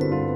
you